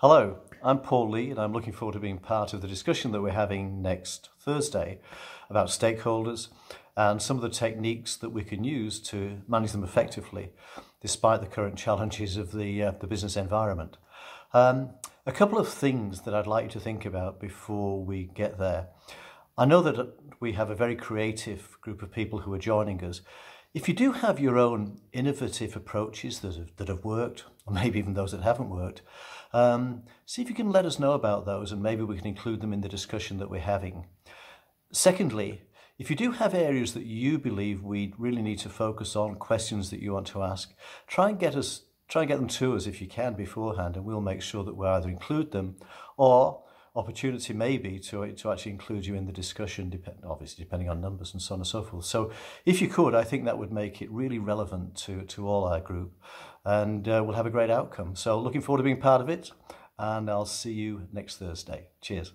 Hello, I'm Paul Lee and I'm looking forward to being part of the discussion that we're having next Thursday about stakeholders and some of the techniques that we can use to manage them effectively despite the current challenges of the, uh, the business environment. Um, a couple of things that I'd like you to think about before we get there. I know that we have a very creative group of people who are joining us. If you do have your own innovative approaches that have, that have worked, or maybe even those that haven't worked, um, see if you can let us know about those and maybe we can include them in the discussion that we're having. Secondly, if you do have areas that you believe we really need to focus on, questions that you want to ask, try and get us try and get them to us if you can beforehand and we'll make sure that we either include them or opportunity maybe to, to actually include you in the discussion, depend, obviously depending on numbers and so on and so forth. So if you could, I think that would make it really relevant to, to all our group and uh, we'll have a great outcome. So looking forward to being part of it and I'll see you next Thursday. Cheers.